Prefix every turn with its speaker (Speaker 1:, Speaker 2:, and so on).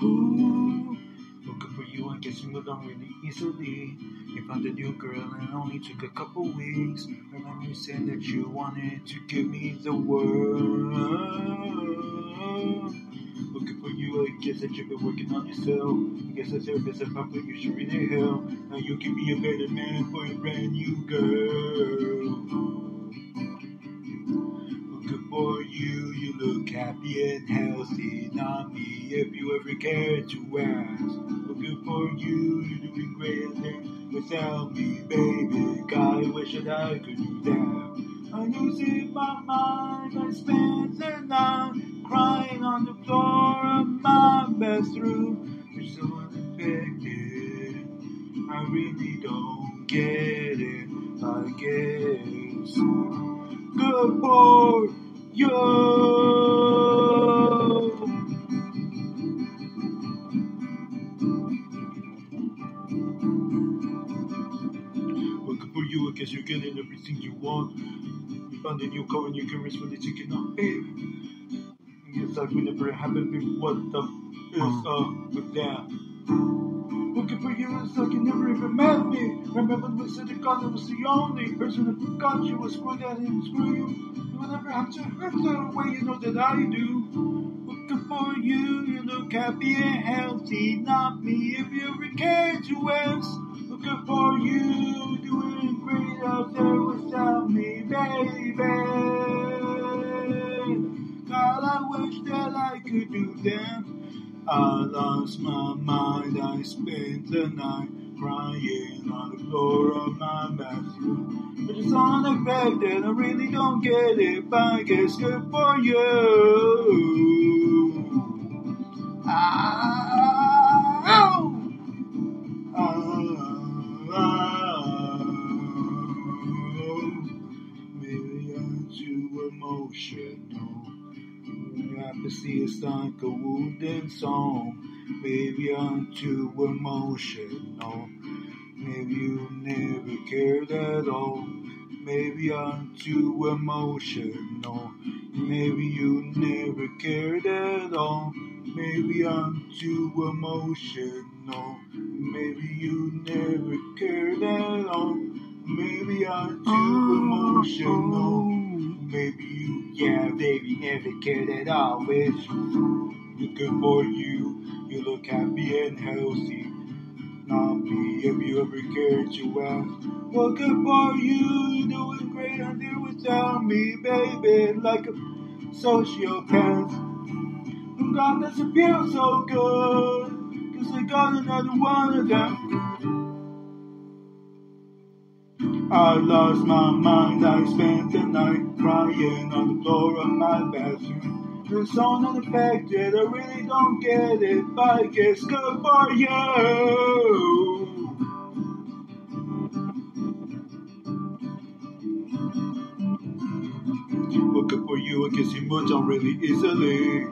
Speaker 1: Ooh, looking for you, I guess you moved on really easily. You found a new girl and it only took a couple weeks. Remember you said that you wanted to give me the world. Looking for you, I guess that you've been working on yourself. I guess the therapist and papa you should really hell. Now you can be a better man for a brand new girl. And healthy. Not me, if you ever care to ask. Looking for you, you're doing great there without me, baby. God, I wish that I could do that. I losing my mind, I spend the night crying on the floor of my bathroom. You're so unaffected. I really don't get it. I guess good for you. Looking for you, I guess you're getting everything you want. You found a new car and you can taking off, babe. Yes, like we never happened before. What the is uh-huh. up with that? Looking for you, it's like you never even met me. Remember when said that God was the only person that forgot you was screw that and screw you. You will never have to hurt the way you know that I do. Looking for you, you look happy and healthy. Not me, if you ever care to ask. Looking for you, doing I could do that. I lost my mind, I spent the night crying on the floor of my bathroom. But it's unaffected, I really don't get it, but I guess good for you. Ow! Maybe I'm too emotional. Apathy is like a wooden song. Maybe I'm too emotional. Maybe you never cared at all. Maybe I'm too emotional. Maybe you never cared at all. Maybe I'm too emotional. Maybe you never cared at all. Maybe I'm too emotional. Oh. Maybe you, yeah, baby, never cared at all. It's looking for you. You look happy and healthy. Not me, if you ever cared to ask. Looking for you. You're doing great there without me, baby. Like a sociopath. God doesn't feel so good. Cause I got another one of them. I lost my mind, I spent the night crying on the floor of my bathroom. You're so unaffected, I really don't get it, but it's good for you. Looking for you, I guess you moved on really easily.